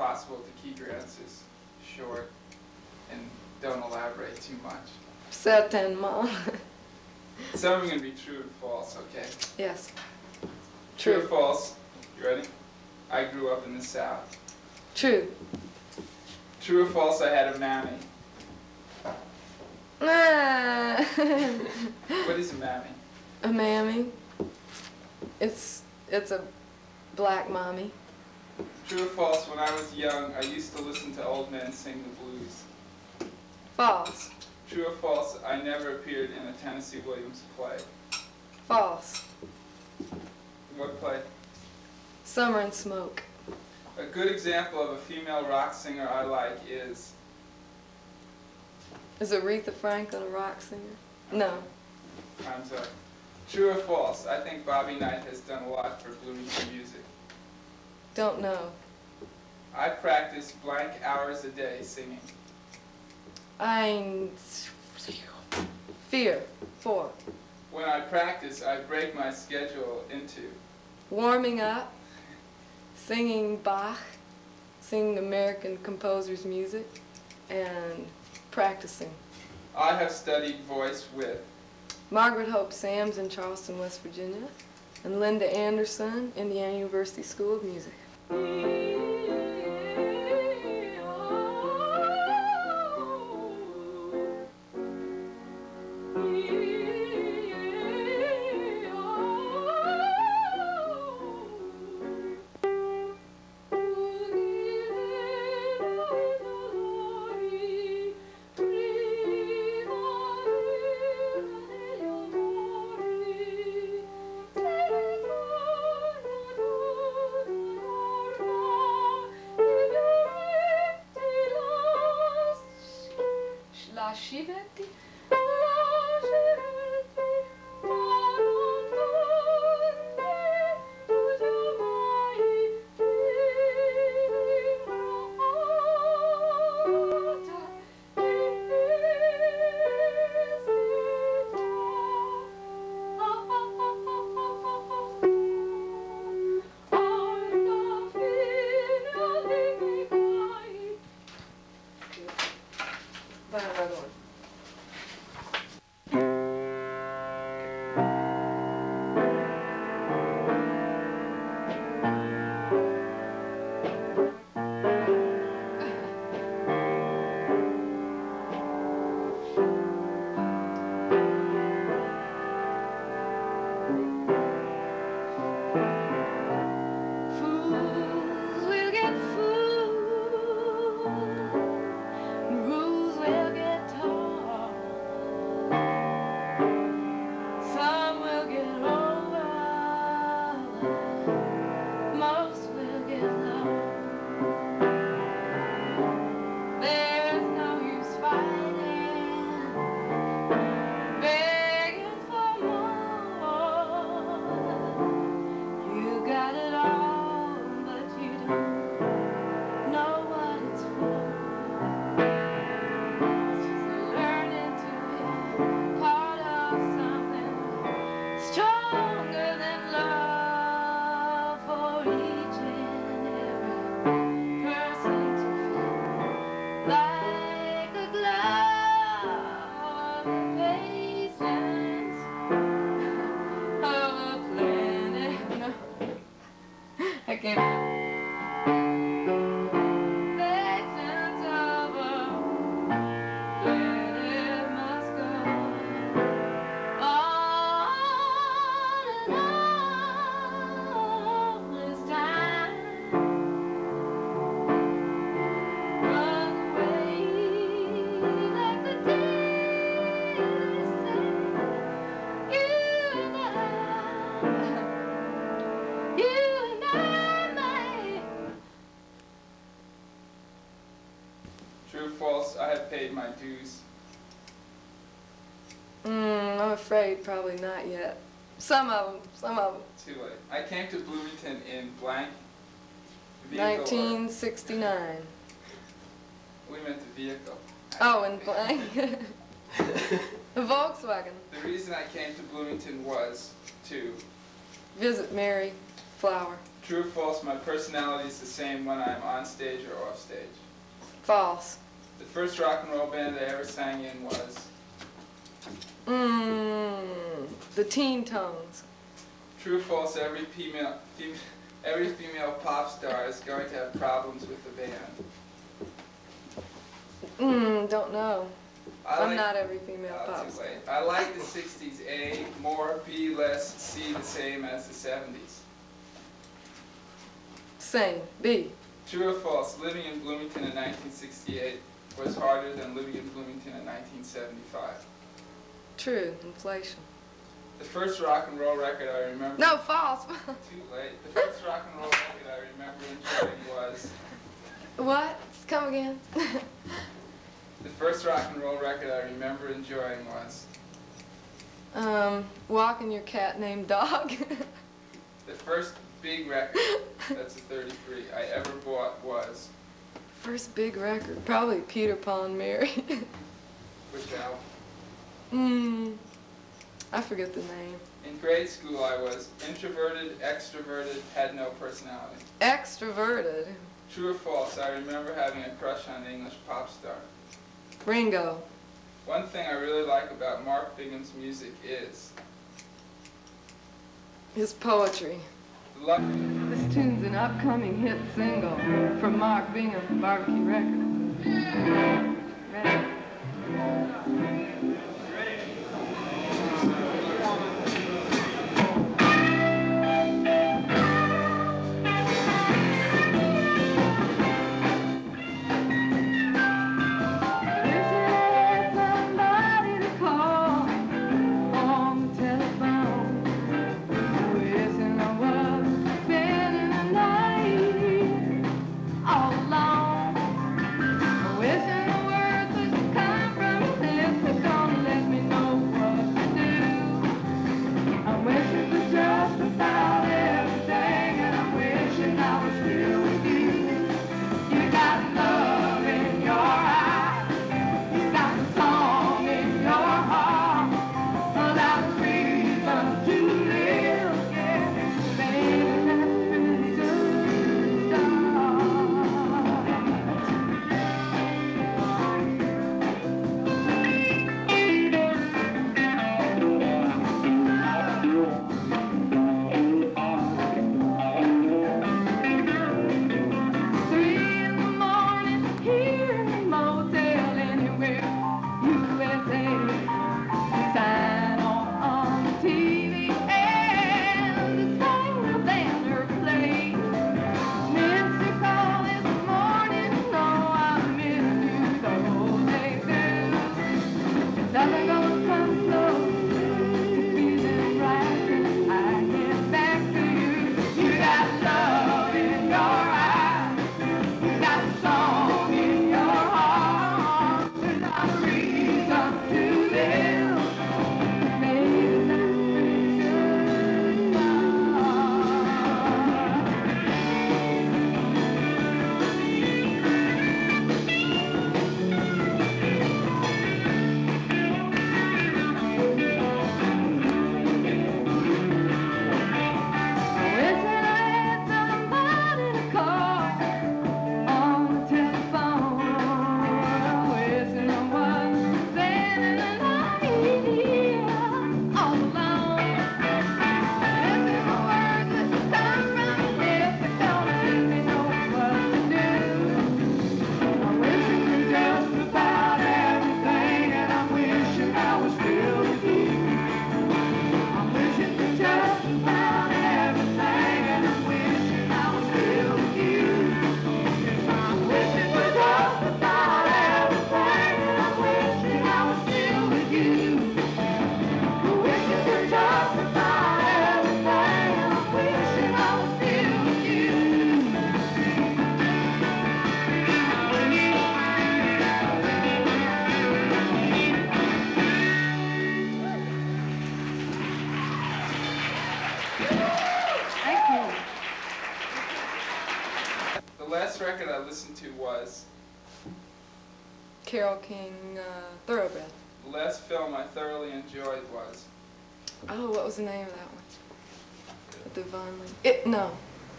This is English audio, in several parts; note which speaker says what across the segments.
Speaker 1: possible, to keep your answers short and don't elaborate too much.
Speaker 2: Certainement.
Speaker 1: Some of them are going to be true and false, okay?
Speaker 2: yes.
Speaker 1: True or false? You ready? I grew up in the South.
Speaker 2: True.
Speaker 1: True or false, I had a mammy.
Speaker 2: Ah.
Speaker 1: What is a mammy?
Speaker 2: a mammy. It's it's a black mommy.
Speaker 1: True or false, when I was young, I used to listen to old men sing the blues.
Speaker 2: False.
Speaker 1: True or false, I never appeared in a Tennessee Williams play.
Speaker 2: False.
Speaker 1: What play?
Speaker 2: Summer and smoke.
Speaker 1: A good example of a female rock singer I like is
Speaker 2: Is Aretha Franklin a rock singer? No.
Speaker 1: Time's up. True or false? I think Bobby Knight has done a lot for Bloomington music.
Speaker 2: Don't know.
Speaker 1: I practice blank hours a day singing.
Speaker 2: I'm fear. Four.
Speaker 1: When I practice, I break my schedule into
Speaker 2: Warming up. Singing Bach. Singing American composers' music. And practicing.
Speaker 1: I have studied voice with
Speaker 2: Margaret Hope Sams in Charleston, West Virginia. And Linda Anderson, Indiana University School of Music feel Probably not yet. Some of them, some of them.
Speaker 1: Too late. I came to Bloomington in blank vehicle. or-
Speaker 2: 1969.
Speaker 1: We meant the vehicle.
Speaker 2: Oh, in blank. Volkswagen.
Speaker 1: The reason I came to Bloomington was to
Speaker 2: Visit Mary Flower.
Speaker 1: True or false, my personality is the same when I'm on stage or off stage.
Speaker 2: False.
Speaker 1: The first rock and roll band I ever sang in was
Speaker 2: Mmm. The Teen Tones.
Speaker 1: True or false, every female, fem, every female pop star is going to have problems with the band.
Speaker 2: Mmm. Don't know.
Speaker 1: I
Speaker 2: I'm
Speaker 1: like-
Speaker 2: not every female
Speaker 1: Oh,
Speaker 2: pop star.
Speaker 1: I like the 60s. A, more, B, less, C, the same as the 70s.
Speaker 2: Same. B.
Speaker 1: True or false, living in Bloomington in 1968 was harder than living in Bloomington in 1975.
Speaker 2: True. Inflation.
Speaker 1: The first rock and roll record I remember.
Speaker 2: No, false.
Speaker 1: Too late. The first rock and roll record I remember enjoying was.
Speaker 2: what? Come again.
Speaker 1: The first rock and roll record I remember enjoying was.
Speaker 2: um, walking your cat named Dog.
Speaker 1: The first big record, that's a 33, I ever bought was.
Speaker 2: First big record. Probably Peter Paul and Mary.
Speaker 1: Which album?
Speaker 2: Mmm. I forget the name.
Speaker 1: In grade school, I was introverted, extroverted, had no personality.
Speaker 2: Extroverted.
Speaker 1: True or false, I remember having a crush on an English pop star.
Speaker 2: Ringo.
Speaker 1: One thing I really like about Mark Bingham's music is
Speaker 2: His poetry.
Speaker 1: the.
Speaker 2: This tune's an upcoming hit single from Mark Bingham, Barbecue Records. Ready? Oh, what was the name of that one? The divine link. It no,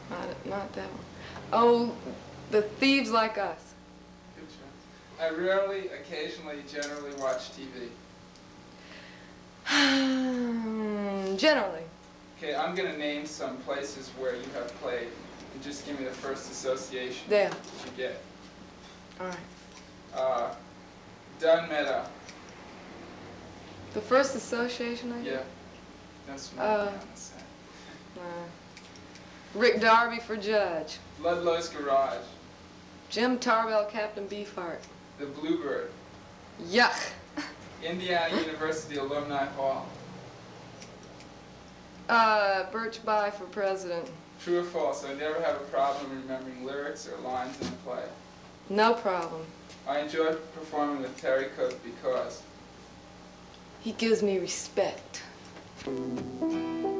Speaker 2: not not that one. Oh, the thieves like us.
Speaker 1: Good choice. I rarely, occasionally, generally watch TV.
Speaker 2: Generally.
Speaker 1: Okay, I'm gonna name some places where you have played, and just give me the first association
Speaker 2: There.
Speaker 1: that you get.
Speaker 2: All right.
Speaker 1: Uh, Dunn Meadow.
Speaker 2: The first association I get? Yeah.
Speaker 1: That's
Speaker 2: Uh,
Speaker 1: what saying.
Speaker 2: Uh, Rick Darby for judge.
Speaker 1: Ludlow's Garage.
Speaker 2: Jim Tarbell, Captain Beefheart.
Speaker 1: The Bluebird.
Speaker 2: Yuck.
Speaker 1: Indiana University Alumni Hall.
Speaker 2: Uh, Birch Bayh for president.
Speaker 1: True or false? I never have a problem remembering lyrics or lines in a play.
Speaker 2: No problem.
Speaker 1: I enjoy performing with Terry Cook because
Speaker 2: He gives me respect. う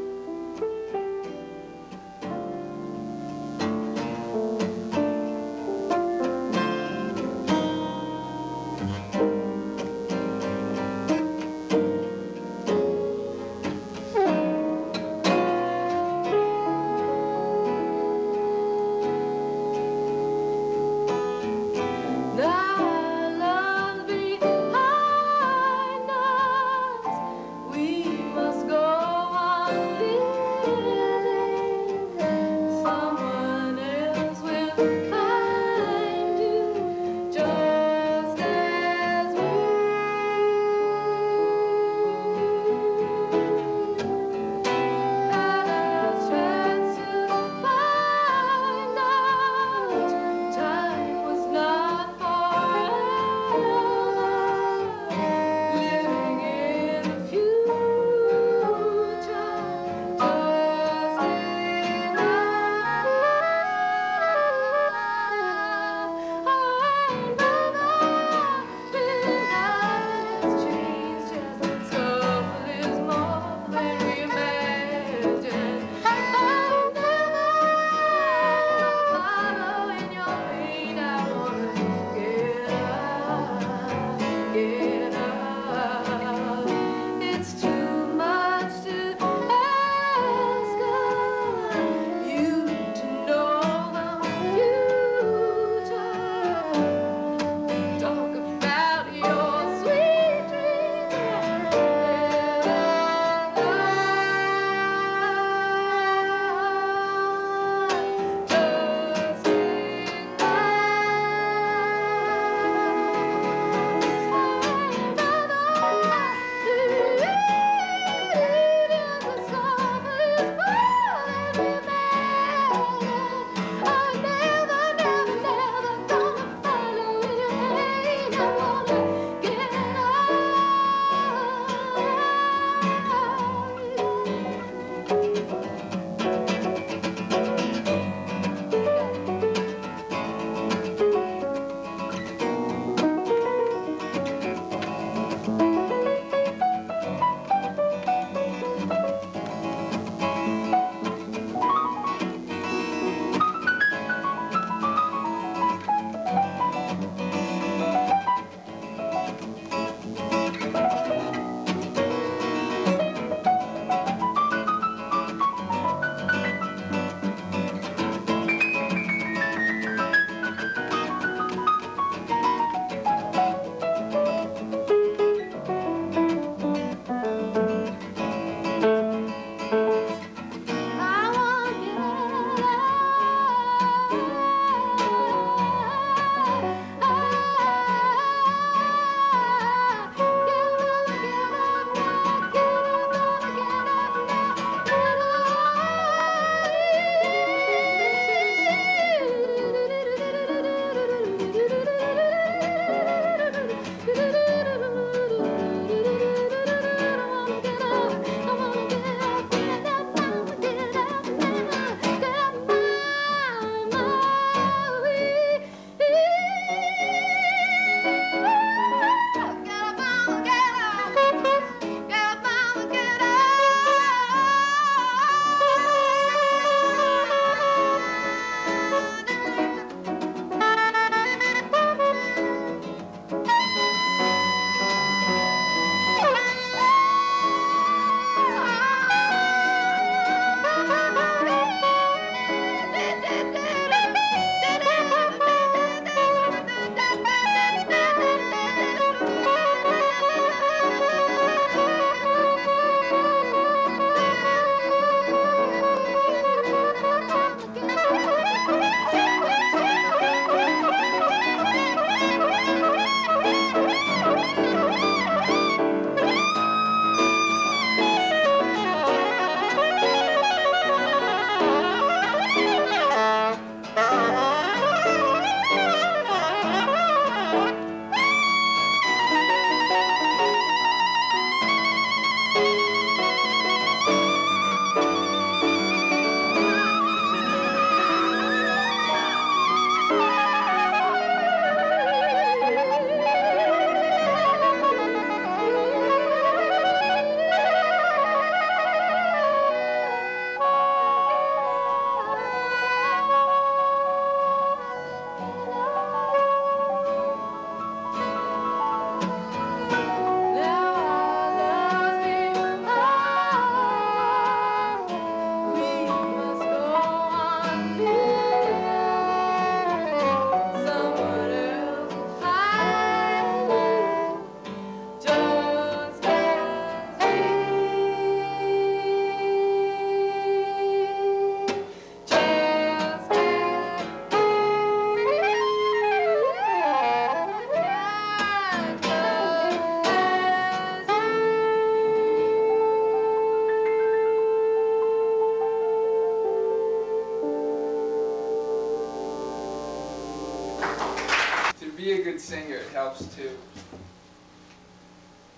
Speaker 1: be a good singer, it helps to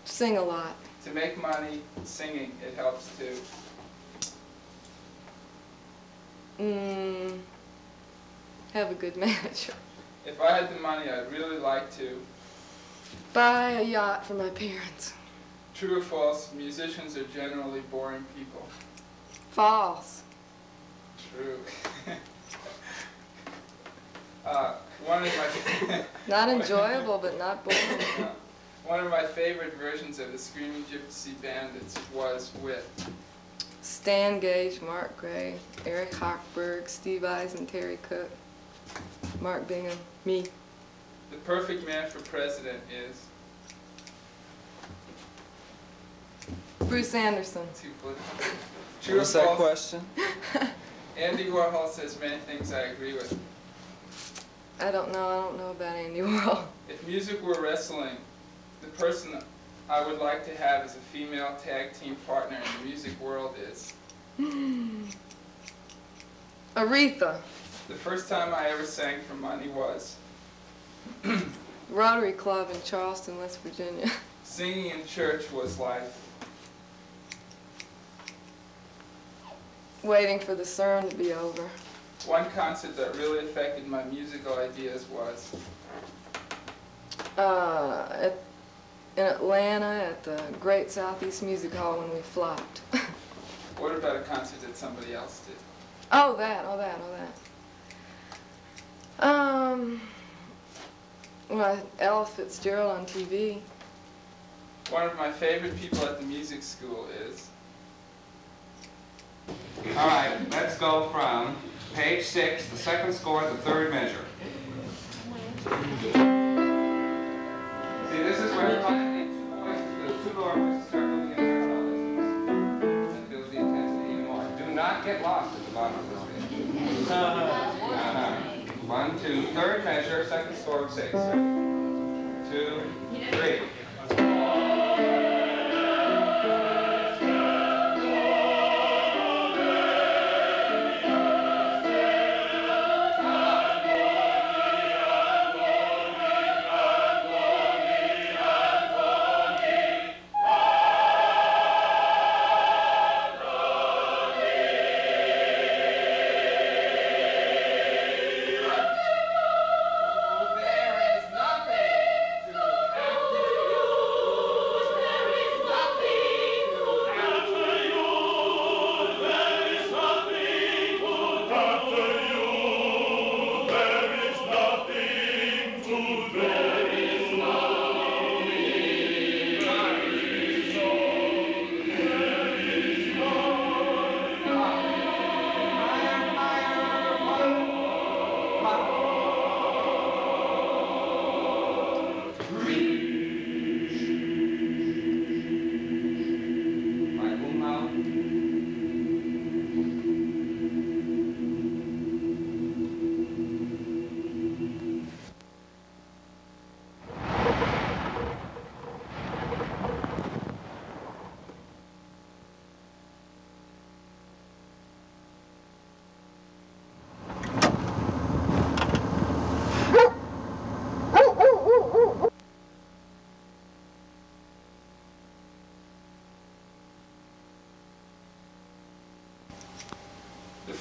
Speaker 2: Sing a lot.
Speaker 1: To make money singing, it helps to.
Speaker 2: Mm, have a good manager.
Speaker 1: If I had the money, I'd really like to.
Speaker 2: Buy a yacht for my parents.
Speaker 1: True or false, musicians are generally boring people.
Speaker 2: False.
Speaker 1: True. uh, one of my
Speaker 2: Not enjoyable, but not boring.
Speaker 1: Uh, one of my favorite versions of the Screaming Gypsy Bandits was with
Speaker 2: Stan Gage, Mark Gray, Eric Hochberg, Steve Eisen, Terry Cook, Mark Bingham, me.
Speaker 1: the perfect man for president is
Speaker 2: Bruce Anderson.
Speaker 1: True
Speaker 3: What
Speaker 1: or
Speaker 3: was that
Speaker 1: false?
Speaker 3: question?
Speaker 1: Andy Warhol says many things I agree with.
Speaker 2: I don't know. I don't know about Andy Warhol.
Speaker 1: If music were wrestling, the person I would like to have as a female tag team partner in the music world is hmm.
Speaker 2: Aretha.
Speaker 1: the first time I ever sang for money was
Speaker 2: Rotary Club in Charleston, West Virginia.
Speaker 1: singing in church was like
Speaker 2: Waiting for the sermon to be over.
Speaker 1: One concert that really affected my musical ideas was
Speaker 2: Uh, at, in Atlanta at the Great Southeast Music Hall when we flopped.
Speaker 1: what about a concert that somebody else did?
Speaker 2: oh, that, oh, that, oh, that. Um, well, Ella Fitzgerald on TV.
Speaker 1: One of my favorite people at the music school is
Speaker 4: All right, let's go from page six, the second score, the third measure. See, this is where the two voices start the intensity even more. Do not get lost at the bottom of this page. Uh-huh. One, two, third measure, second score of six. Two, three.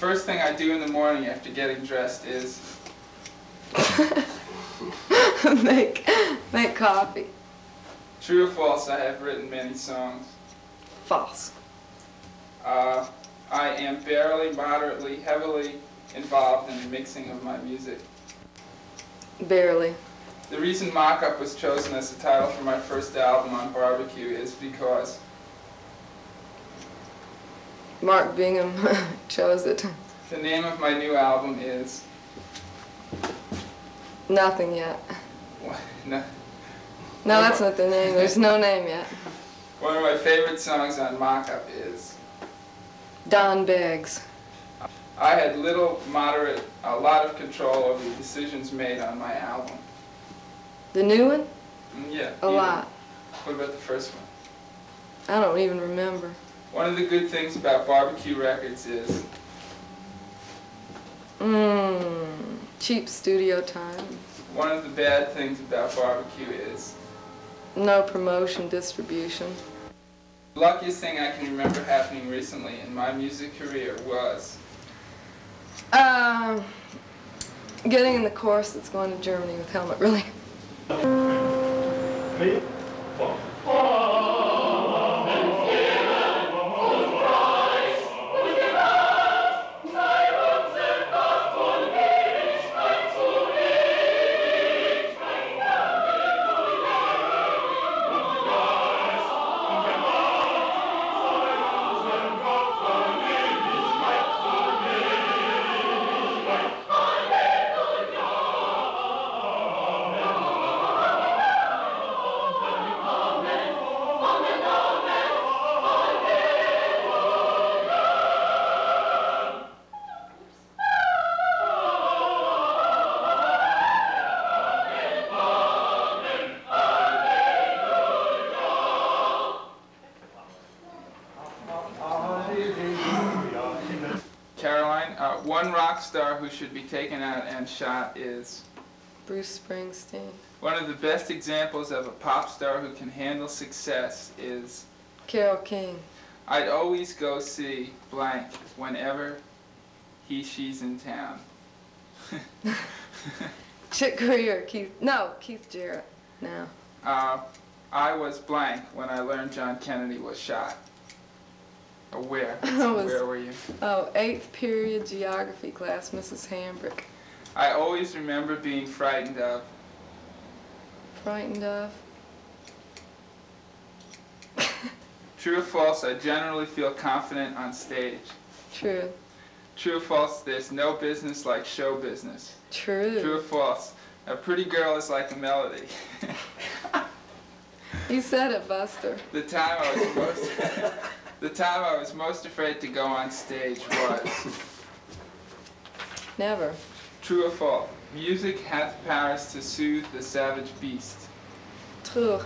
Speaker 1: First thing I do in the morning after getting dressed is
Speaker 2: make, make coffee.
Speaker 1: true or false, I have written many songs.
Speaker 2: False.
Speaker 1: Uh, I am barely, moderately, heavily involved in the mixing of my music.
Speaker 2: Barely.
Speaker 1: The reason Mock-Up was chosen as the title for my first album on barbecue is because
Speaker 2: Mark Bingham chose it.
Speaker 1: the name of my new album is
Speaker 2: Nothing yet.
Speaker 1: no,
Speaker 2: No, that's not the name. There's no name yet.
Speaker 1: one of my favorite songs on Mock-Up is
Speaker 2: Don Biggs.
Speaker 1: I had little, moderate, a lot of control over the decisions made on my album.
Speaker 2: The new one?
Speaker 1: Mm, Yeah.
Speaker 2: A
Speaker 1: you-
Speaker 2: lot.
Speaker 1: What about the first one?
Speaker 2: I don't even remember.
Speaker 1: One of the good things about barbecue records is
Speaker 2: Mmm. Cheap studio time.
Speaker 1: One of the bad things about barbecue is
Speaker 2: No promotion, distribution.
Speaker 1: the luckiest thing I can remember happening recently in my music career was
Speaker 2: Um, getting in the course that's going to Germany with Helmut Really.
Speaker 1: Caroline. Who should be taken out and shot is
Speaker 2: Bruce Springsteen.
Speaker 1: one of the best examples of a pop star who can handle success is
Speaker 2: Carole King.
Speaker 1: I'd always go see blank whenever he she's in town.
Speaker 2: Chick Corea, Keith. No, Keith Jarrett. Now.
Speaker 1: Uh, I was blank when I learned John Kennedy was shot. Where?
Speaker 2: Was-
Speaker 1: where were you?
Speaker 2: Oh, eighth period geography class, Mrs. Hambrick.
Speaker 1: I always remember being frightened of
Speaker 2: Frightened of.
Speaker 1: True or false, I generally feel confident on stage.
Speaker 2: True.
Speaker 1: True or false, there's no business like show business.
Speaker 2: True.
Speaker 1: True or false, a pretty girl is like a melody.
Speaker 2: You said it, Buster.
Speaker 1: the time I was most the time I was most afraid to go on stage was
Speaker 2: Never.
Speaker 1: true or false. Music hath powers to soothe the savage beast.
Speaker 2: True.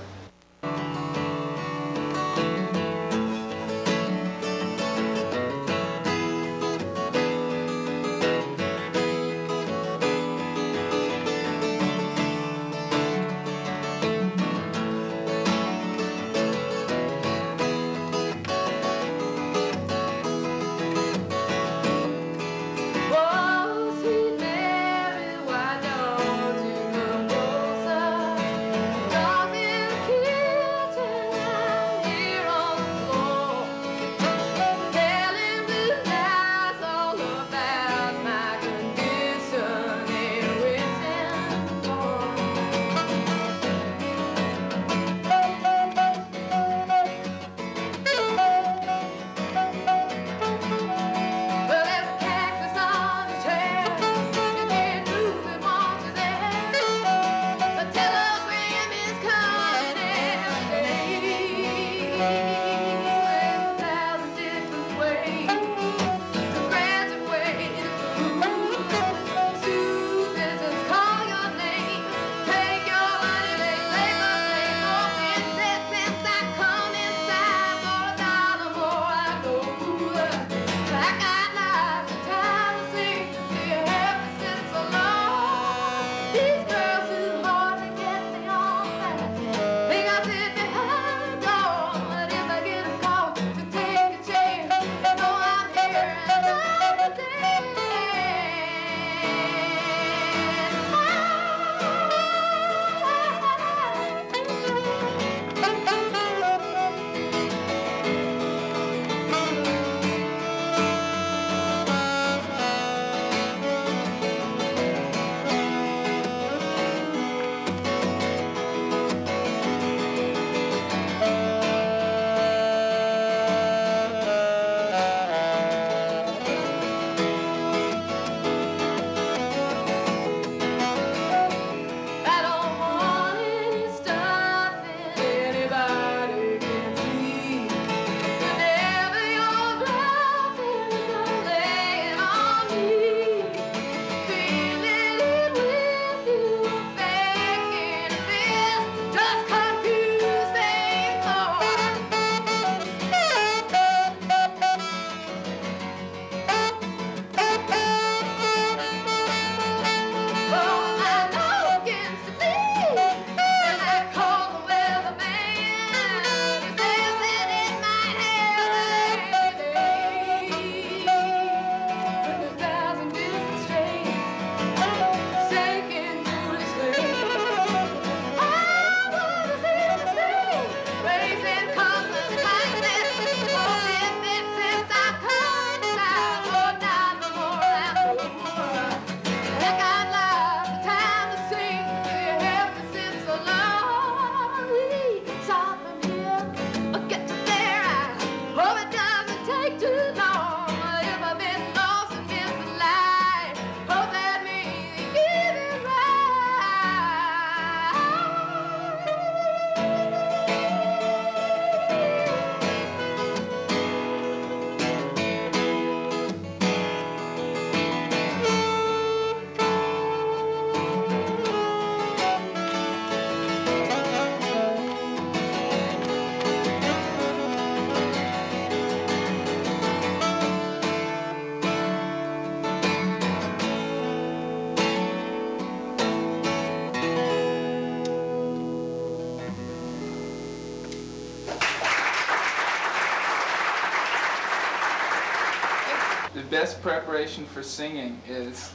Speaker 1: The best preparation for singing is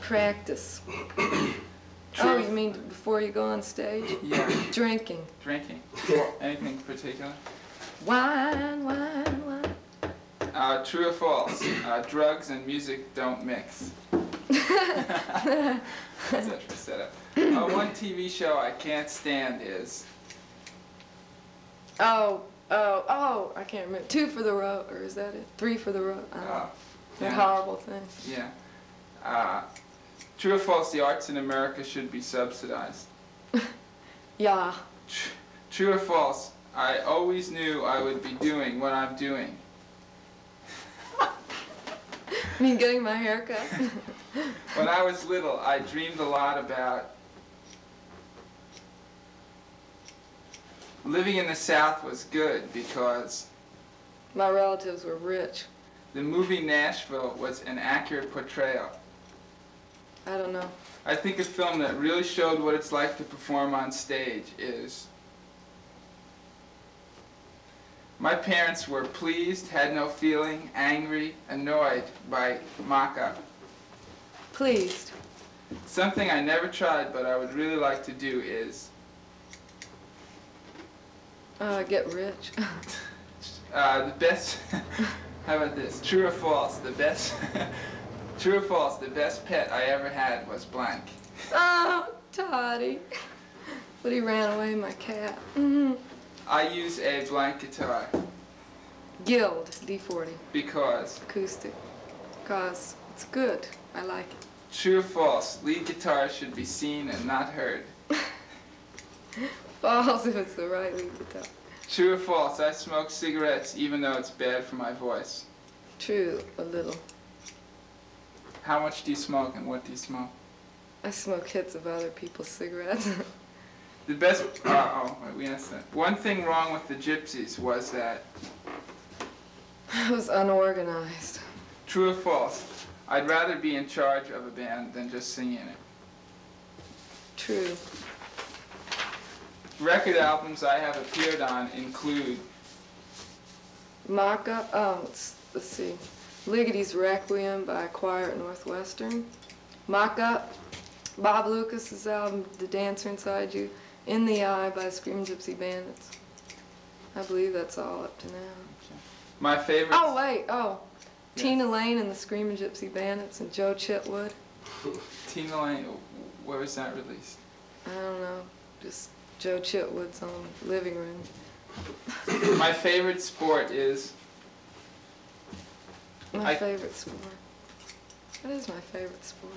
Speaker 2: Practice. Oh, you mean before you go on stage?
Speaker 1: yeah,
Speaker 2: Drinking.
Speaker 1: drinking. Anything particular?
Speaker 2: Wine, wine, wine.
Speaker 1: Uh, true or false? Uh, drugs and music don't mix. That's it for setup. Uh, one TV show I can't stand is
Speaker 2: Oh, oh, oh, I can't remember. Two for the road, or is that it? Three for the road. I don't know. That
Speaker 1: yeah,
Speaker 2: horrible thing.
Speaker 1: yeah. Uh, true or false? The arts in America should be subsidized.
Speaker 2: Yeah.
Speaker 1: Tr- True or false? I always knew I would be doing what I'm doing.
Speaker 2: I mean, getting my hair cut.
Speaker 1: When I was little, I dreamed a lot about living in the South was good because
Speaker 2: my relatives were rich.
Speaker 1: The movie Nashville was an accurate portrayal.
Speaker 2: I don't know.
Speaker 1: I think a film that really showed what it's like to perform on stage is My parents were pleased, had no feeling, angry, annoyed by mock-up.
Speaker 2: Pleased.
Speaker 1: Something I never tried but I would really like to do is
Speaker 2: Uh, get rich.
Speaker 1: uh, the best. how about this? True or false? The best. True or false? The best pet I ever had was blank.
Speaker 2: oh, Toddy. But he ran away, my cat. Mm -hmm.
Speaker 1: I use a blank guitar
Speaker 2: Guild, D40,
Speaker 1: because.
Speaker 2: acoustic. Cause it's good. I like it.
Speaker 1: True or false? Lead guitar should be seen and not heard.
Speaker 2: false if it's the right lead guitar.
Speaker 1: True or false? I smoke cigarettes even though it's bad for my voice.
Speaker 2: True, a little.
Speaker 1: How much do you smoke and what do you smoke?
Speaker 2: I smoke hits of other people's cigarettes.
Speaker 1: The best. Uh, oh, wait, we asked that. One thing wrong with the Gypsies was that.
Speaker 2: I was unorganized.
Speaker 1: True or false? I'd rather be in charge of a band than just singing it.
Speaker 2: True.
Speaker 1: Record albums I have appeared on include
Speaker 2: Mock up. Oh, let's, let's see. Ligeti's Requiem by Choir at Northwestern. Mock up. Bob Lucas's album, The Dancer Inside You. In the Eye by Scream Gypsy Bandits. I believe that's all up to now.
Speaker 1: my favorite.
Speaker 2: Oh, wait. Oh.
Speaker 1: Yeah.
Speaker 2: Tina Lane and the Screaming Gypsy Bandits and Joe Chitwood.
Speaker 1: Tina Lane. Where was that released?
Speaker 2: I don't know. Just Joe Chitwood's own living room.
Speaker 1: my favorite sport is
Speaker 2: My
Speaker 1: I-
Speaker 2: favorite sport. What is my favorite sport?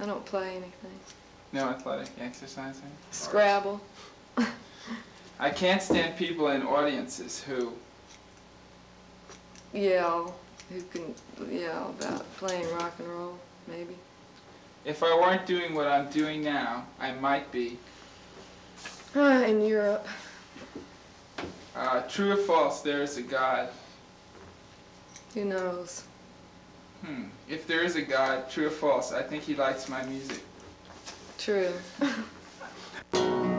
Speaker 2: I don't play anything.
Speaker 1: no athletic exercising.
Speaker 2: Scrabble.
Speaker 1: I can't stand people in audiences who.
Speaker 2: Yell. Who can yell about playing rock and roll, maybe.
Speaker 1: If I weren't doing what I'm doing now, I might be.
Speaker 2: Ah, in Europe.
Speaker 1: Uh, true or false? There is a God.
Speaker 2: Who knows?
Speaker 1: Hmm. If there is a God, true or false? I think he likes my music.
Speaker 2: True.